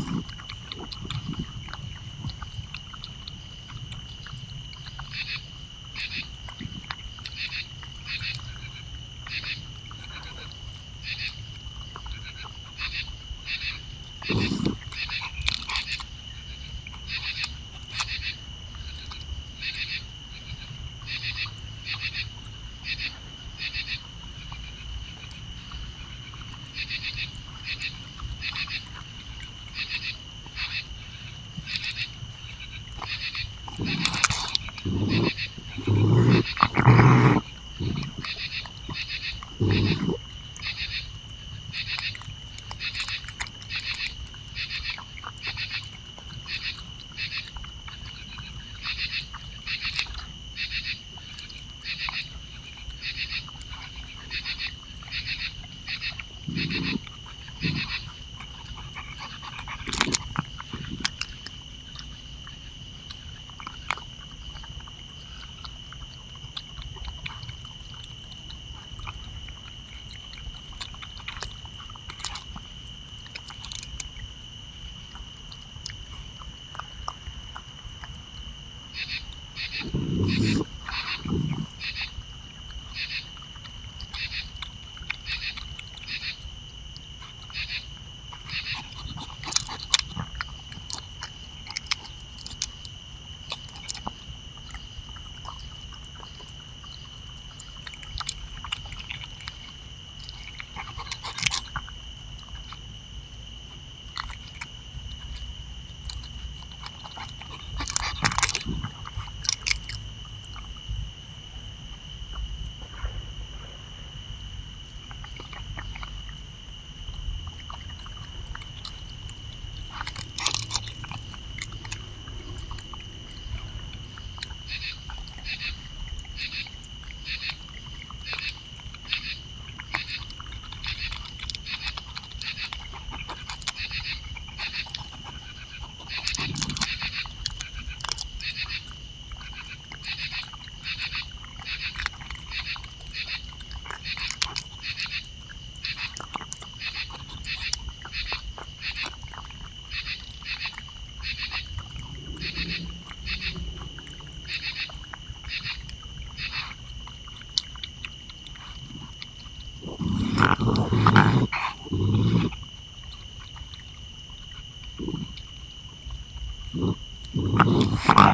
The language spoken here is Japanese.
よかった。